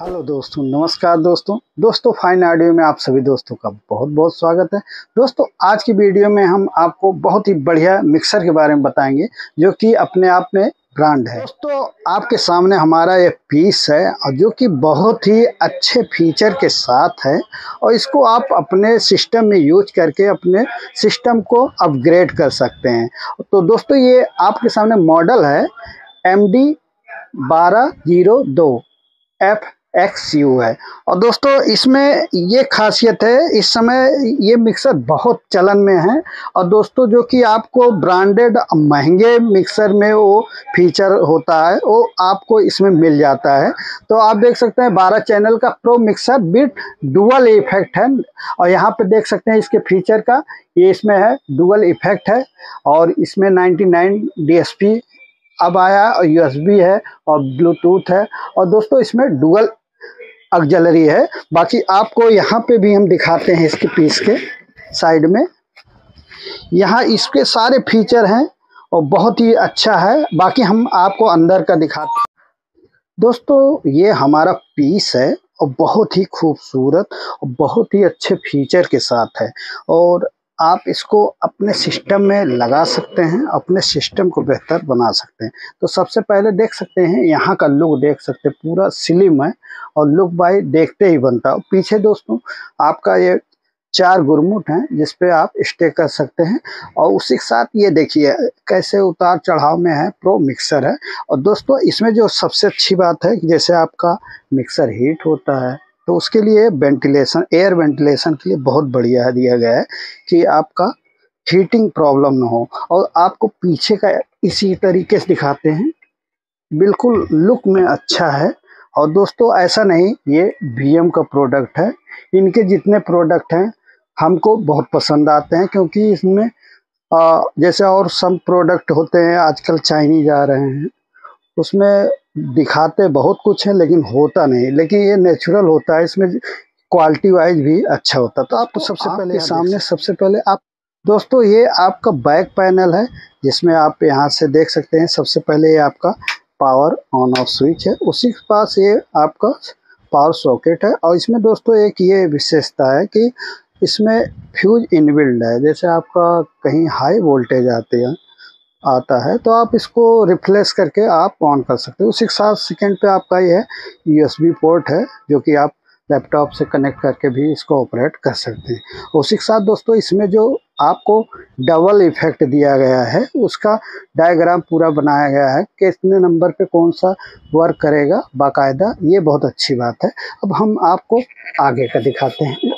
Hello दोस्तों, नमस्कार दोस्तों। दोस्तों, फाइन ऑडियो में आप सभी दोस्तों का बहुत बहुत स्वागत है। दोस्तों, आज की वीडियो में हम आपको बहुत ही बढ़िया मिक्सर के बारे में बताएँगे, जो कि अपने आप में ब्रांड है। दोस्तों, आपके सामने हमारा ये पीस है, और जो कि बहुत ही अच्छे फीचर के साथ है, और इसको आप अपने सिस्टम में यूज़ करके अपने सिस्टम को अपग्रेड कर सकते हैं। तो दोस्तों, ये आपके सामने मॉडल है एम डी बारह ज़ीरो दो एफ़ एक्स यू है। और दोस्तों, इसमें ये खासियत है, इस समय ये मिक्सर बहुत चलन में है। और दोस्तों, जो कि आपको ब्रांडेड महँगे मिक्सर में वो फीचर होता है, वो आपको इसमें मिल जाता है। तो आप देख सकते हैं 12 चैनल का pro mixer bit dual effect है। और यहाँ पे देख सकते हैं इसके फीचर का, ये इसमें है डुअल इफ़ेक्ट है। और इसमें 99 डीएसपी अब आया, और यूएसबी है, और ब्लूटूथ है। और दोस्तों, इसमें डुअल ऑक्जलरी है। बाकी आपको यहाँ पे भी हम दिखाते हैं इसके पीस के साइड में। यहाँ इसके सारे फीचर हैं और बहुत ही अच्छा है। बाकी हम आपको अंदर का दिखाते हैं। दोस्तों, ये हमारा पीस है और बहुत ही खूबसूरत और बहुत ही अच्छे फीचर के साथ है। और आप इसको अपने सिस्टम में लगा सकते हैं, अपने सिस्टम को बेहतर बना सकते हैं। तो सबसे पहले देख सकते हैं, यहाँ का लुक देख सकते हैं, पूरा स्लिम है और लुक बाई देखते ही बनता है। पीछे दोस्तों, आपका ये चार गुरमुट हैं, जिस पे आप स्टे कर सकते हैं और उसी के साथ ये देखिए, कैसे उतार चढ़ाव में है, प्रो मिक्सर है। और दोस्तों, इसमें जो सबसे अच्छी बात है जैसे आपका मिक्सर हीट होता है तो उसके लिए वेंटिलेशन एयर वेंटिलेशन के लिए बहुत बढ़िया दिया गया है कि आपका हीटिंग प्रॉब्लम ना हो। और आपको पीछे का इसी तरीके से दिखाते हैं। बिल्कुल लुक में अच्छा है। और दोस्तों ऐसा नहीं ये बीएम का प्रोडक्ट है। इनके जितने प्रोडक्ट हैं हमको बहुत पसंद आते हैं क्योंकि इसमें आ, जैसे और सब प्रोडक्ट होते हैं आजकल चाइनीज़ आ रहे हैं। उसमें दिखाते बहुत कुछ है लेकिन होता नहीं। लेकिन ये नेचुरल होता है इसमें क्वालिटी वाइज भी अच्छा होता तो आपको तो सबसे पहले सामने सबसे पहले आप दोस्तों ये आपका बैक पैनल है जिसमें आप यहाँ से देख सकते हैं सबसे पहले ये आपका पावर ऑन ऑफ़ स्विच है। उसी के पास ये आपका पावर सॉकेट है। और इसमें दोस्तों एक ये विशेषता है कि इसमें फ्यूज इनबिल्ड है। जैसे आपका कहीं हाई वोल्टेज आते हैं आता है तो आप इसको रिप्लेस करके आप ऑन कर सकते हो। के साथ सेकेंड पे आपका ये यूएसबी पोर्ट है, जो कि आप लैपटॉप से कनेक्ट करके भी इसको ऑपरेट कर सकते हैं। उसी के साथ दोस्तों, इसमें जो आपको डबल इफ़ेक्ट दिया गया है, उसका डायग्राम पूरा बनाया गया है कि इतने नंबर पे कौन सा वर्क करेगा, बाकायदा, ये बहुत अच्छी बात है। अब हम आपको आगे का दिखाते हैं।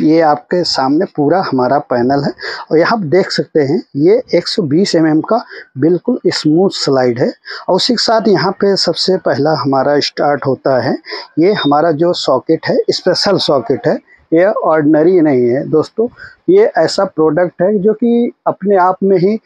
ये आपके सामने पूरा हमारा पैनल है। और यहाँ आप देख सकते हैं, ये 120 mm का बिल्कुल स्मूथ स्लाइड है। और उसी के साथ यहाँ पे सबसे पहला हमारा स्टार्ट होता है। ये हमारा जो सॉकेट है स्पेशल सॉकेट है। ये ऑर्डनरी नहीं है दोस्तों। ये ऐसा प्रोडक्ट है जो कि अपने आप में ही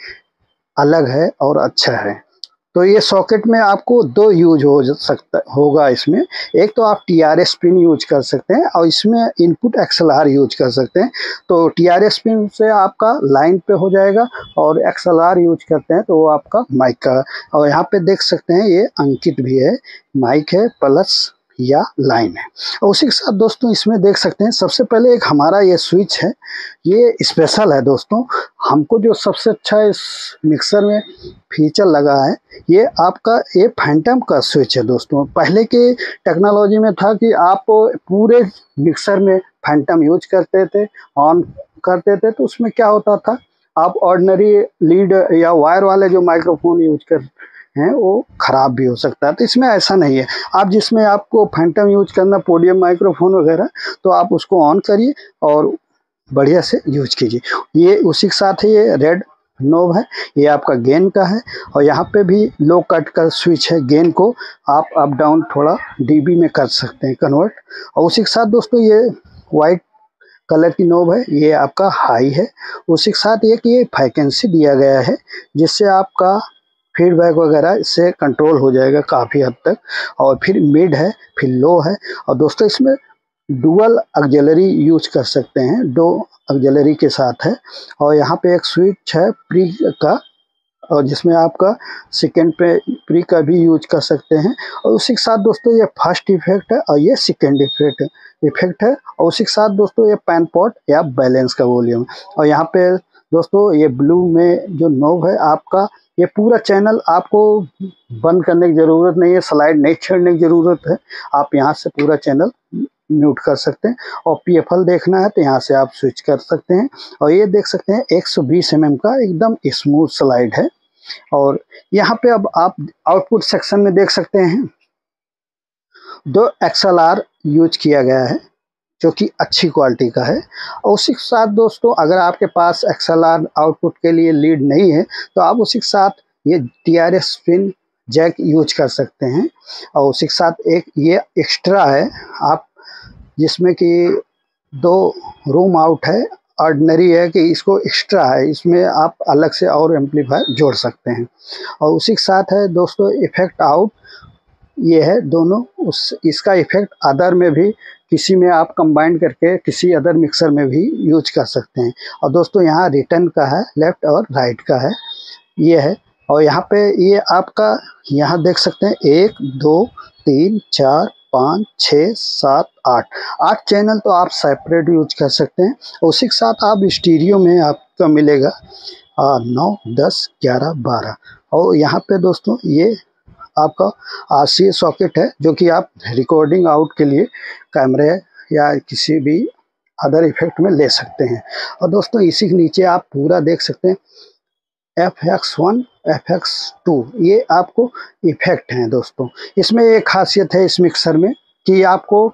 अलग है और अच्छा है। तो ये सॉकेट में आपको दो यूज़ हो सकता, होगा इसमें। एक तो आप T R S pin use कर सकते हैं और इसमें इनपुट एक्सएलआर यूज़ कर सकते हैं। तो टी आर एस पिन से आपका लाइन पे हो जाएगा और एक्सएलआर यूज़ करते हैं तो वो आपका माइक का। और यहाँ पे देख सकते हैं ये अंकित भी है। माइक है प्लस या लाइन है। और उसी के साथ दोस्तों इसमें देख सकते हैं, सबसे पहले एक हमारा ये स्विच है, ये स्पेशल है दोस्तों। हमको जो सबसे अच्छा इस मिक्सर में फीचर लगा है, ये आपका ये फैंटम का स्विच है दोस्तों। पहले के टेक्नोलॉजी में था कि आप पूरे मिक्सर में फैंटम यूज़ करते थे ऑन करते थे तो उसमें क्या होता था? आप ऑर्डनरी लीड या वायर वाले जो माइक्रोफोन यूज़ कर हैं, वो ख़राब भी हो सकता है। तो इसमें ऐसा नहीं है। आप जिसमें आपको फैंटम यूज़ करना पोडियम माइक्रोफोन वगैरह तो आप उसको ऑन करिए और बढ़िया से यूज़ कीजिए। ये उसी के साथ ही ये रेड नोब है, ये आपका गेन का है और यहाँ पे भी लो कट का स्विच है गेन को। आप अप डाउन थोड़ा डीबी में कर सकते हैं कन्वर्ट और उसी के साथ दोस्तों ये वाइट कलर की नोब है, ये आपका हाई है। उसी के साथ एक ये वैकेंसी दिया गया है, जिससे आपका फीडबैक वगैरह इससे कंट्रोल हो जाएगा काफ़ी हद तक। और फिर मिड है, फिर लो है। और दोस्तों, इसमें डुअल ऑक्जलरी यूज़ कर सकते हैं। दो ऑक्जलरी के साथ है। और यहाँ पे एक स्विच है प्री का, और जिसमें आपका सेकेंड पे प्री का भी यूज़ कर सकते हैं। और उसी के साथ दोस्तों, ये फ़र्स्ट इफ़ेक्ट है और ये सेकेंड इफ़ेक्ट इफ़ेक्ट है। और उसी के साथ दोस्तों, ये पैन पॉट या बैलेंस का वॉल्यूम और यहाँ पे दोस्तों, ये ब्लू में जो नोब है, आपका ये पूरा चैनल आपको बंद करने की ज़रूरत नहीं है स्लाइड नहीं छेड़ने की ज़रूरत है। आप यहाँ से पूरा चैनल म्यूट कर सकते हैं और पी एफ़ एल देखना है तो यहाँ से आप स्विच कर सकते हैं। और ये देख सकते हैं 120 सौ mm का एकदम स्मूथ स्लाइड है। और यहाँ पे अब आप आउटपुट सेक्शन में देख सकते हैं। दो एक्सएलआर यूज़ किया गया है। जो कि अच्छी क्वालिटी का है। और उसी के साथ दोस्तों, अगर आपके पास एक्सएलआर आउटपुट के लिए लीड नहीं है तो आप उसी के साथ ये T R S pin jack use कर सकते हैं। और उसी के साथ एक ये एक्स्ट्रा है, आप जिसमें कि दो रूम आउट है, ऑर्डनरी है कि इसको एक्स्ट्रा है, इसमें आप अलग से और एम्पलीफायर जोड़ सकते हैं। और उसी के साथ है दोस्तों, इफ़ेक्ट आउट ये है दोनों, उस, इसका इफ़ेक्ट अदर में भी किसी में आप कंबाइंड करके किसी अदर मिक्सर में भी यूज़ कर सकते हैं। और दोस्तों, यहाँ रिटर्न का है लेफ़्ट और राइट का है। ये है, और यहाँ पे ये आपका, यहाँ देख सकते हैं, एक, दो, तीन, चार, पाँच, छः, सात, आठ। आठ चैनल तो आप सेपरेट यूज़ कर सकते हैं। उसी के साथ आप स्टीरियो में आपका मिलेगा नौ, दस, ग्यारह, बारह। और यहाँ पे दोस्तों, ये आपका सी सॉकेट है, जो कि आप रिकॉर्डिंग आउट के लिए कैमरे या किसी भी अदर इफ़ेक्ट में ले सकते हैं। और दोस्तों, इसी के नीचे आप पूरा देख सकते हैं F X one F X two ये आपको इफ़ेक्ट हैं दोस्तों। इसमें एक खासियत है इस मिक्सर में कि आपको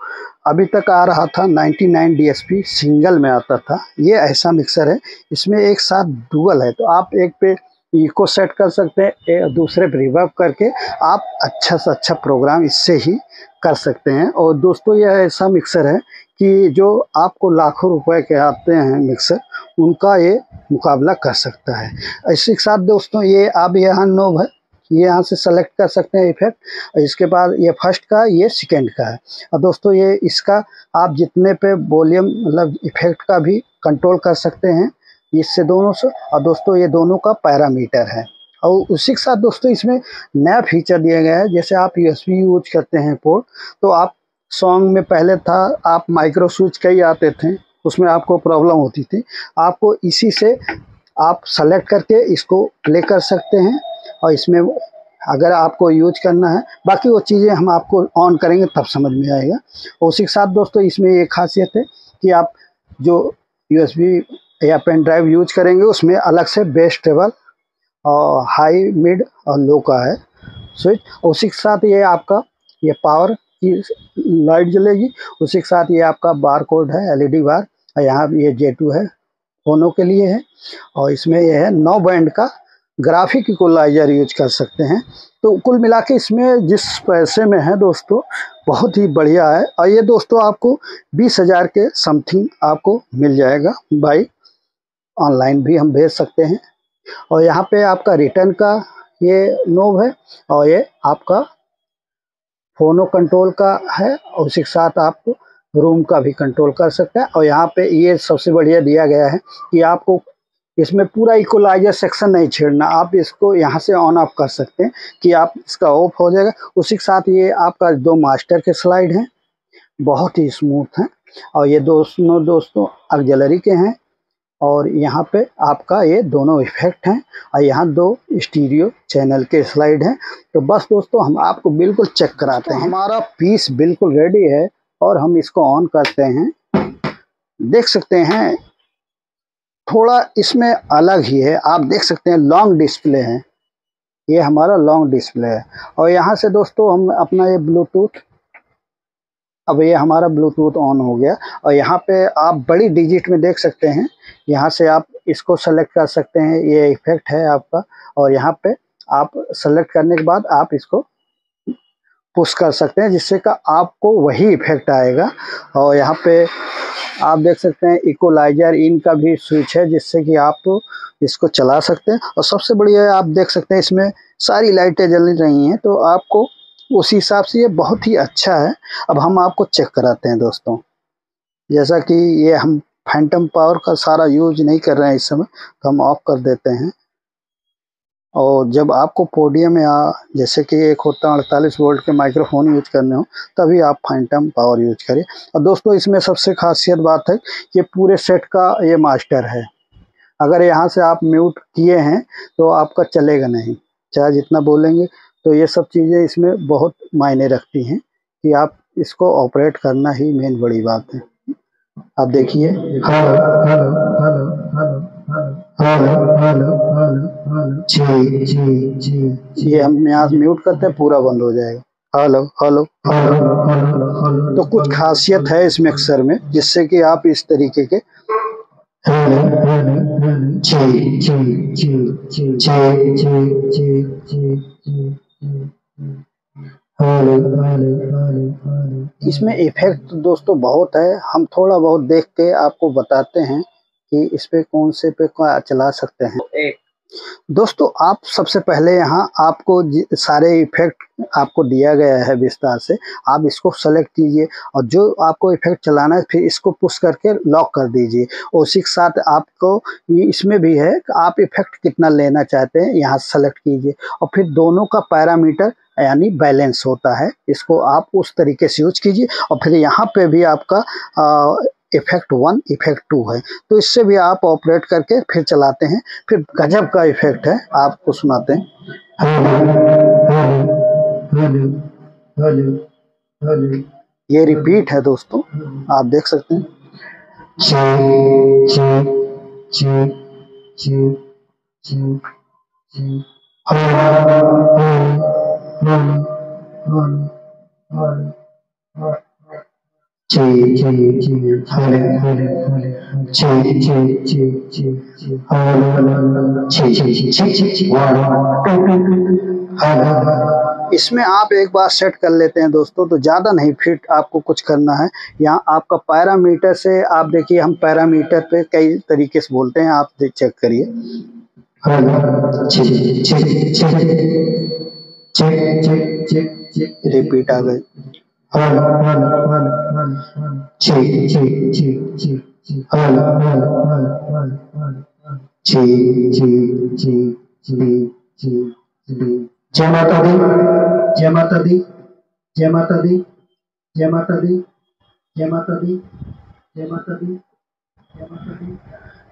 अभी तक आ रहा था 99 डीएसपी सिंगल में आता था। ये ऐसा मिक्सर है, इसमें एक साथ डुअल है तो आप एक पे इको सेट कर सकते हैं दूसरे पे रिवर्ब करके आप अच्छा से अच्छा प्रोग्राम इससे ही कर सकते हैं। और दोस्तों, यह ऐसा मिक्सर है कि जो आपको लाखों रुपए के आते हैं मिक्सर उनका ये मुकाबला कर सकता है। इसी के साथ दोस्तों, ये आप यहाँ नोब है ये यहाँ से सेलेक्ट कर सकते हैं इफ़ेक्ट इसके बाद ये फ़र्स्ट का, ये सेकेंड का है। और दोस्तों, ये इसका आप जितने पे वॉल्यूम मतलब इफ़ेक्ट का भी कंट्रोल कर सकते हैं। इससे दोनों से, और दोस्तों, ये दोनों का पैरामीटर है। और उसी के साथ दोस्तों, इसमें नया फीचर दिया गया है। जैसे आप यूएसबी यूज़ करते हैं पोर्ट तो आप सॉन्ग में पहले था, आप माइक्रो स्विच कई आते थे, उसमें आपको प्रॉब्लम होती थी। आपको इसी से आप सेलेक्ट करके इसको प्ले कर सकते हैं, और इसमें अगर आपको यूज़ करना है, बाकी वो चीज़ें हम आपको ऑन करेंगे, तब समझ में आएगा। उसी के साथ दोस्तों, इसमें ये खासियत है कि आप जो यूएसबी या पेन ड्राइव यूज़ करेंगे, उसमें अलग से बेस टेबल और हाई, मिड और लो का है। स्विच, उसी के साथ ये आपका, ये पावर की लाइट जलेगी, उसी के साथ ये आपका बार कोड है, एलईडी बार, और यहाँ ये जे टू है, फोनों के लिए है। और इसमें ये है, नौ बैंड का ग्राफिक इक्वलाइजर यूज़ कर सकते हैं। तो कुल मिला के इसमें जिस पैसे में है दोस्तों, बहुत ही बढ़िया है। और ये दोस्तों आपको बीस हज़ार के समथिंग आपको मिल जाएगा। बाई ऑनलाइन भी हम भेज सकते हैं। और यहाँ पे आपका रिटर्न का ये नोब है और ये आपका फोनो कंट्रोल का है और उसी के साथ आप रूम का भी कंट्रोल कर सकते हैं। और यहाँ पे ये सबसे बढ़िया दिया गया है कि आपको इसमें पूरा इक्वलाइजर सेक्शन नहीं छेड़ना, आप इसको यहाँ से ऑन ऑफ़ कर सकते हैं कि आप इसका ऑफ़ हो जाएगा। उसी के साथ ये आपका दो मास्टर के स्लाइड हैं, बहुत ही स्मूथ हैं। और ये दोस्तों दोस्तों अगजलरी के हैं। और यहाँ पे आपका ये दोनों इफ़ेक्ट हैं और यहाँ दो स्टीरियो चैनल के स्लाइड हैं। तो बस दोस्तों हम आपको बिल्कुल चेक कराते हैं। हमारा पीस बिल्कुल रेडी है और हम इसको ऑन करते हैं। देख सकते हैं थोड़ा इसमें अलग ही है। आप देख सकते हैं लॉन्ग डिस्प्ले है। ये हमारा लॉन्ग डिस्प्ले है। और यहाँ से दोस्तों हम अपना ये ब्लूटूथ अब ये हमारा ब्लूटूथ ऑन हो गया। और यहाँ पे आप बड़ी डिजिट में देख सकते हैं। यहाँ से आप इसको सेलेक्ट कर सकते हैं। ये इफ़ेक्ट है आपका। और यहाँ पे आप सेलेक्ट करने के बाद आप इसको पुश कर सकते हैं, जिससे का आपको वही इफ़ेक्ट आएगा। और यहाँ पे आप देख सकते हैं इकोलाइजर इनका भी स्विच है, जिससे कि आप इसको चला सकते हैं। और सबसे बढ़िया आप देख सकते हैं, इसमें सारी लाइटें जल रही हैं तो आपको उस हिसाब से ये बहुत ही अच्छा है। अब हम आपको चेक कराते हैं दोस्तों। जैसा कि ये हम फैंटम पावर का सारा यूज़ नहीं कर रहे हैं इस समय तो हम ऑफ़ कर देते हैं। और जब आपको पोडियम या जैसे कि एक होता है अड़तालीस वोल्ट के माइक्रोफोन यूज़ करने हो, तभी आप फैंटम पावर यूज़ करें और दोस्तों, इसमें सबसे खासियत बात है कि पूरे सेट का ये मास्टर है। अगर यहाँ से आप म्यूट किए हैं तो आपका चलेगा नहीं। चाहे जितना बोलेंगे तो ये सब चीज़ें इसमें बहुत मायने रखती हैं कि आप इसको ऑपरेट करना ही मेन बड़ी बात है आप देखिए ये हम यहाँ म्यूट करते हैं पूरा बंद हो जाएगा हेलो हेलो तो कुछ खासियत है इस मिक्सर में जिससे कि आप इस तरीके के जी जी जी जी जी जी जी इसमें इफ़ेक्ट दोस्तों बहुत है। हम थोड़ा बहुत देख के आपको बताते हैं कि इस पे कौन से पे चला सकते हैं। दोस्तों, आप सबसे पहले यहाँ आपको सारे इफ़ेक्ट आपको दिया गया है विस्तार से। आप इसको सेलेक्ट कीजिए और जो आपको इफ़ेक्ट चलाना है, फिर इसको पुश करके लॉक कर दीजिए। उसी के साथ आपको इसमें भी है कि आप इफ़ेक्ट कितना लेना चाहते हैं, यहाँ सेलेक्ट कीजिए। और फिर दोनों का पैरामीटर यानी बैलेंस होता है, इसको आप उस तरीके से यूज़ कीजिए। और फिर यहाँ पे भी आपका इफ़ेक्ट वन इफ़ेक्ट टू है। तो इससे भी आप ऑपरेट करके फिर चलाते हैं। फिर गजब का इफ़ेक्ट है, आपको सुनाते हैं। ये रिपीट है दोस्तों, आप देख सकते हैं। जय जय जय हरे हरे हरे जय जय जय जय हर जय जय जय हर इसमें आप एक बार सेट कर लेते हैं दोस्तों तो ज़्यादा नहीं फिट आपको कुछ करना है यहाँ आपका पैरामीटर से आप देखिए हम पैरामीटर पे कई तरीके से बोलते हैं आप चेक करिए रिपीट आ गए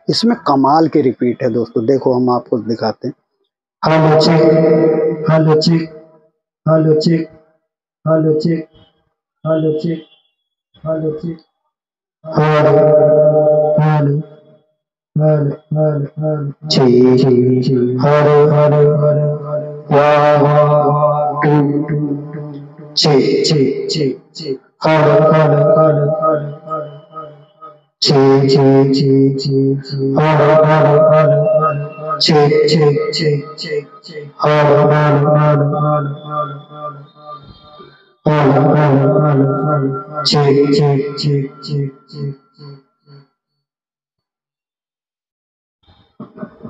इसमें कमाल के रिपीट है दोस्तों। देखो, हम आपको दिखाते हैं। Hello check hello check hello check hello check hello check hello check hello hello hello hello hello check hello hello hello वाह two two check check check check hello hello hello hello check check check check hello hello hello hello check check check check check hello hello hello hello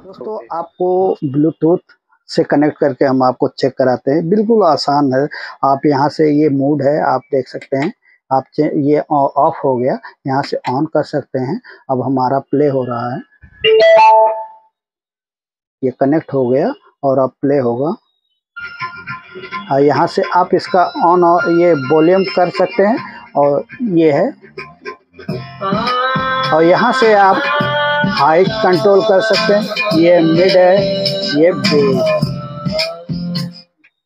दोस्तों, आपको Bluetooth से connect करके हम आपको check कराते हैं। बिल्कुल आसान है। आप यहाँ से ये मूड है, आप देख सकते हैं। आप ये ऑफ़ हो गया। यहाँ से ऑन कर सकते हैं। अब हमारा प्ले हो रहा है। ये कनेक्ट हो गया और अब प्ले होगा। यहाँ से आप इसका ऑन और ये वॉल्यूम कर सकते हैं और ये है। और यहाँ से आप हाइट कंट्रोल कर सकते हैं। ये मिड है ये बेस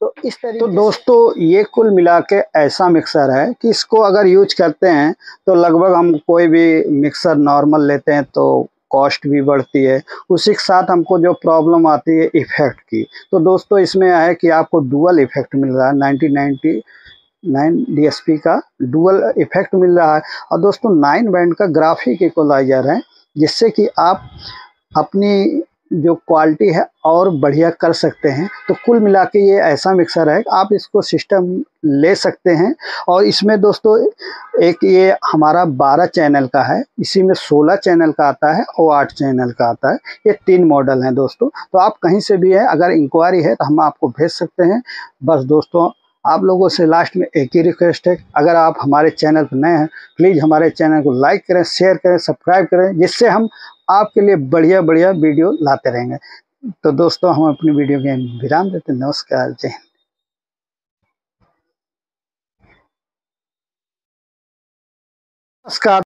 तो इस तरीके तो दोस्तों ये कुल मिला के ऐसा मिक्सर है कि इसको अगर यूज़ करते हैं तो लगभग हम कोई भी मिक्सर नॉर्मल लेते हैं तो कॉस्ट भी बढ़ती है, उसी के साथ हमको जो प्रॉब्लम आती है इफ़ेक्ट की। तो दोस्तों, इसमें है कि आपको डुअल इफ़ेक्ट मिल रहा है, नाइनटीन नाइन्टी नाइन डी का डुअल इफ़ेक्ट मिल रहा है। और दोस्तों, नाइन बैंड का ग्राफिक इक्वलाइजर है, जिससे कि आप अपनी जो क्वालिटी है और बढ़िया कर सकते हैं। तो कुल मिला के ये ऐसा मिक्सर है, आप इसको सिस्टम ले सकते हैं। और इसमें दोस्तों, एक ये हमारा 12 चैनल का है, इसी में 16 चैनल का आता है और 8 चैनल का आता है। ये तीन मॉडल हैं दोस्तों। तो आप कहीं से भी है, अगर इंक्वायरी है तो हम आपको भेज सकते हैं। बस दोस्तों, आप लोगों से लास्ट में एक ही रिक्वेस्ट है। अगर आप हमारे चैनल पर नए हैं प्लीज़ हमारे चैनल को लाइक करें शेयर करें सब्सक्राइब करें। जिससे हम आपके लिए बढ़िया बढ़िया वीडियो लाते रहेंगे। तो दोस्तों, हम अपनी वीडियो के विराम देते हैं। नमस्कार, जय हिंद। नमस्कार।